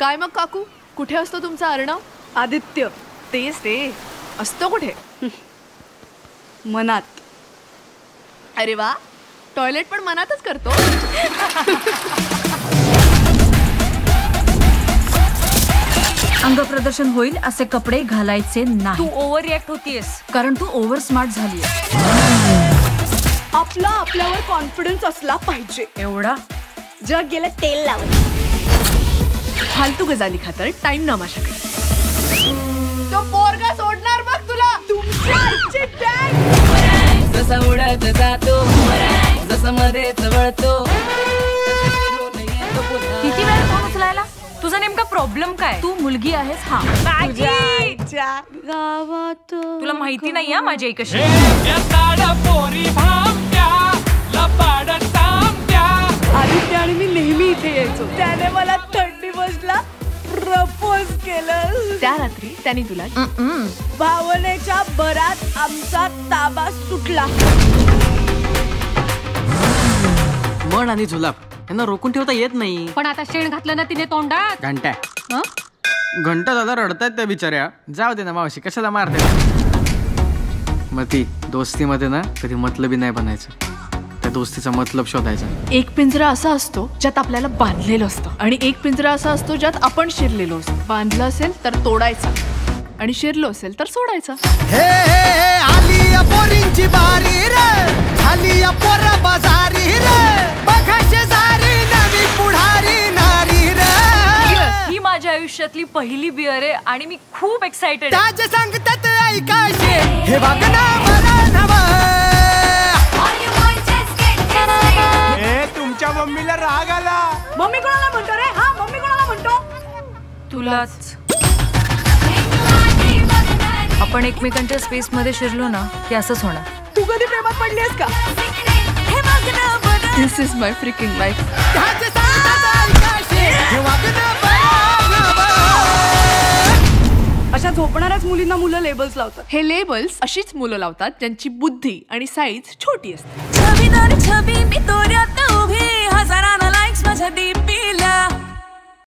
काय मग काकू? कुठे असतो तुमचा अर्णव आदित्य. तेच ते. असतो कुठे? मनात. अरे वा. टॉयलेट पण मनातच करतो. अंग प्रदर्शन होईल असे कपडे घालायचे नाही. तू ओव्हर रिॲक्ट होतीयस. कारण तू ओव्हर स्मार्ट झाली आपला आपल्यावर कॉन्फिडन्स असला पाहिजे. एवढा? जग गेलं तेल लावत फालतू गजाली खातर टाइम नामाशाकडे. तो पोरगा सोडणार बघ तुला. तुमच्या आईची टॅग. जसा उडत जातो जसा मध्येच वळतो किती वेळ फोन उचलायला? तुझा नेमका प्रॉब्लेम काय? तू मुलगी आहेस हा! गावात तुला माहिती नाही हा माझी कशी? आदित्य आणि मी नेहमी इथे यायचो. त्याने मला केलं त्या रात्री त्याने तुला भावनेच्या भरात आमचा ताबा सुटला. मन आणि जुलाब यांना रोखून ठेवता येत नाही. पण आता शेण घातलं ना तिने तोंडात. घंटा घंटा दादा रडतायत त्या बिचाऱ्या. जाऊ दे ना मावशी कशाला मारते? मग ती दोस्तीमध्ये ना कधी मतलबी नाही बनायचं. दोस्तीचा मतलब शोधायचा. एक पिंजरा असा असतो ज्यात आपल्याला बांधलेलं असतं. आणि एक पिंजरा असा असतो ज्यात आपण शिरलेलो असतो. बांधलं असेल तर तोडायचा. आणि शिरलो असेल तर सोडायचा. हे हे हे आली या पोरींची बारी रे. झाली या पोरा बाजारी रे. बघा शेजारी नवी पुढारी नारी रे. ही माझ्या आयुष्यातली पहिली बिअर आहे आणि मी खूप एक्साइटेड आहे. ताज सांगतात ऐकाशे हे वागणं बरं मम्मी कोणाला म्हणतो रे? हा मम्मी कोणाला म्हणतो? तुलाच. आपण एकमेकांच्या स्पेस मध्ये शिरलो ना की असंच होणार. तू कधी प्रेमात पडलीस का? This is my freaking life अशा झोपणाऱ्याच मुलींना मुलं लेबल्स लावतात. हे लेबल्स अशीच मुलं लावतात ज्यांची बुद्धी आणि साईज छोटी असते.